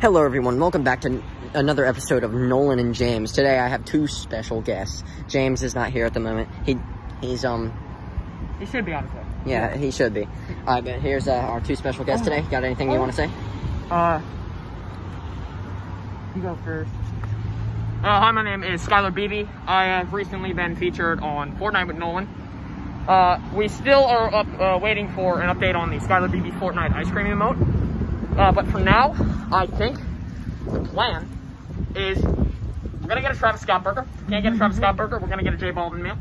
Hello, everyone. Welcome back to another episode of Nolan and James. Today, I have two special guests. James is not here at the moment. He, he's um, He should be on his way. yeah, he should be. All right, but here's uh, our two special guests today. Got anything you want to say? Uh, you go first. Uh, hi, my name is Skyler Beebe. I have recently been featured on Fortnite with Nolan. Uh, we still are up uh, waiting for an update on the Skyler Beebe Fortnite ice cream emote. Uh, but for now, I think the plan is we're gonna get a Travis Scott burger. Can't get a Travis Scott burger, we're gonna get a J Balvin meal.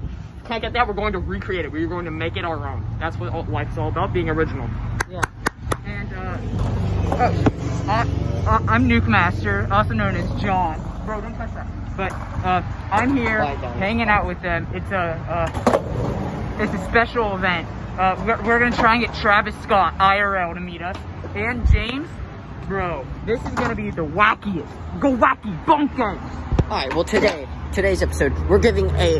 Can't get that, we're going to recreate it. We're going to make it our own. That's what life's all about, being original. Yeah. And uh, Oh, uh, uh, I'm Nuke Master, also known as John. bro, don't touch that. But uh, I'm here hanging out with them. It's a uh, it's a special event. Uh, we're, we're gonna try and get Travis Scott IRL to meet us, and James. Bro, this is gonna be the wackiest. Go wacky, bonkers. All right. Well, today, today's episode, we're giving a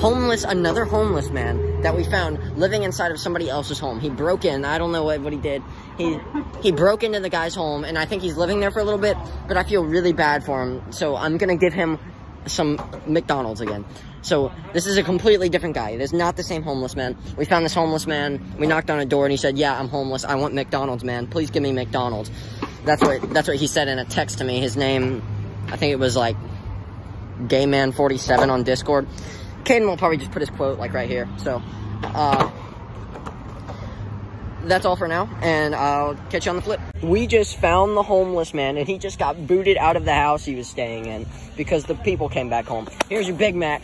homeless, another homeless man that we found living inside of somebody else's home. He broke in. I don't know what, what he did. He he broke into the guy's home, and I think he's living there for a little bit. But I feel really bad for him, so I'm gonna give him some McDonald's again. So this is a completely different guy. It is not the same homeless man. We found this homeless man. We knocked on a door, and he said, "Yeah, I'm homeless. I want McDonald's, man. Please give me McDonald's." That's what that's what he said in a text to me. His name, I think it was like Gayman47 on Discord. Cadin will probably just put his quote like right here. So, uh, that's all for now, and I'll catch you on the flip. We just found the homeless man, and he just got booted out of the house he was staying in because the people came back home. Here's your Big Mac.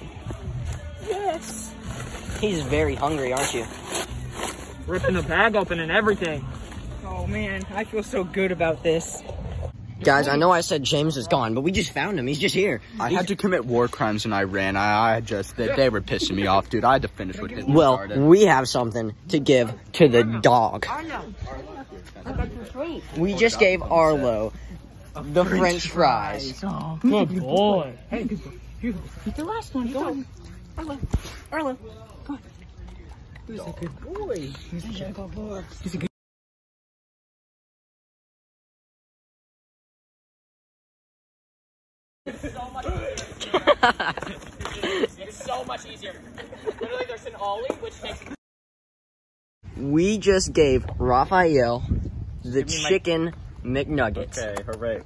Yes. He's very hungry, aren't you? ripping the bag open and everything. Oh man, I feel so good about this. Guys, I know I said James is gone, but we just found him. He's just here. I had to commit war crimes in Iran. I, I just they, they were pissing me off, dude. I had to finish what Hitler Well, started. we have something to give to the dog. We just gave Arlo the French fries. Good boy. Hey, good you're the last one, go on. Arlo, Arlo, go on. Who's a good boy? He's a good boy? He's a good It's so much easier. Literally, there's an ollie, which takes. We just gave Raphael the me my- chicken McNuggets. Okay, hooray.